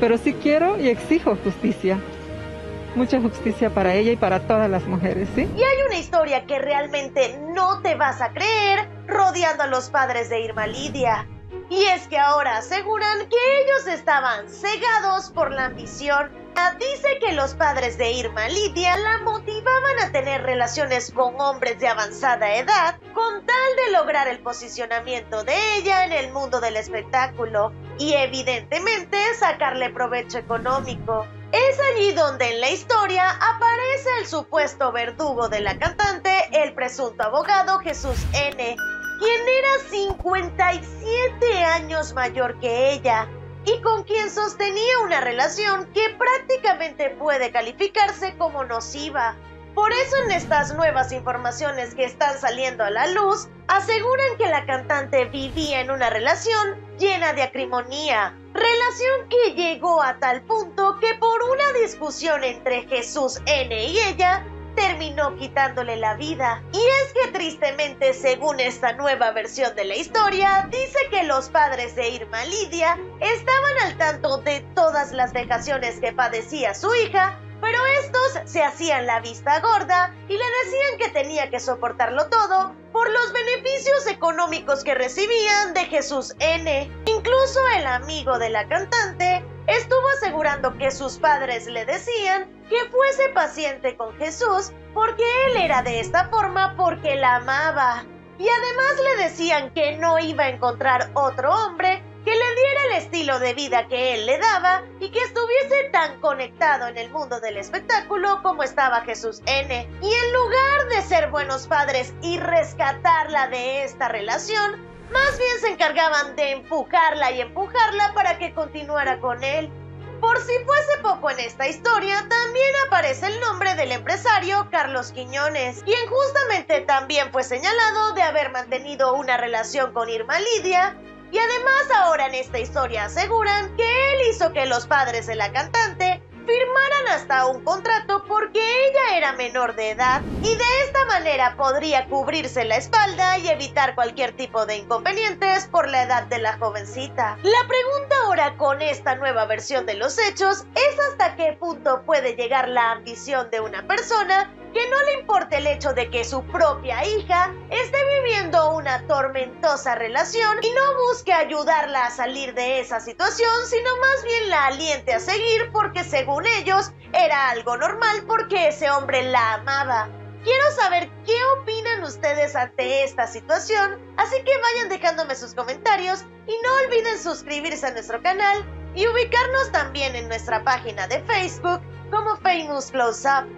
pero sí quiero y exijo justicia. Mucha justicia para ella y para todas las mujeres, ¿sí? Y hay una historia que realmente no te vas a creer rodeando a los padres de Irma Lidia. Y es que ahora aseguran que ellos estaban cegados por la ambición. Dice que los padres de Irma Lidia la motivaban a tener relaciones con hombres de avanzada edad con tal de lograr el posicionamiento de ella en el mundo del espectáculo y evidentemente sacarle provecho económico. Es allí donde en la historia aparece el supuesto verdugo de la cantante, el presunto abogado Jesús N., quien era 57 años mayor que ella y con quien sostenía una relación que prácticamente puede calificarse como nociva. Por eso en estas nuevas informaciones que están saliendo a la luz, aseguran que la cantante vivía en una relación llena de acrimonía, relación que llegó a tal punto que por una discusión entre Jesús N y ella, terminó quitándole la vida. Y es que tristemente, según esta nueva versión de la historia, dice que los padres de Irma Lidia estaban al tanto de todas las vejaciones que padecía su hija, pero estos se hacían la vista gorda y le decían que tenía que soportarlo todo por los beneficios económicos que recibían de Jesús N. Incluso el amigo de la cantante estuvo asegurando que sus padres le decían que fuese paciente con Jesús porque él era de esta forma porque la amaba. Y además le decían que no iba a encontrar otro hombre que le diera el estilo de vida que él le daba y que estuviese tan conectado en el mundo del espectáculo como estaba Jesús N. Y en lugar de ser buenos padres y rescatarla de esta relación, más bien se encargaban de empujarla y empujarla para que continuara con él. Por si fuese poco en esta historia, también aparece el nombre del empresario Carlos Quiñones, quien justamente también fue señalado de haber mantenido una relación con Irma Lidia, y además ahora en esta historia aseguran que él hizo que los padres de la cantante firmaran hasta un contrato porque ella era menor de edad y de esta manera podría cubrirse la espalda y evitar cualquier tipo de inconvenientes por la edad de la jovencita. La pregunta ahora con esta nueva versión de los hechos es hasta qué punto puede llegar la ambición de una persona que no le importe el hecho de que su propia hija esté viviendo una tormentosa relación y no busque ayudarla a salir de esa situación, sino más bien la aliente a seguir porque según ellos era algo normal porque ese hombre la amaba. Quiero saber qué opinan ustedes ante esta situación, así que vayan dejándome sus comentarios y no olviden suscribirse a nuestro canal y ubicarnos también en nuestra página de Facebook como Famous Close Up.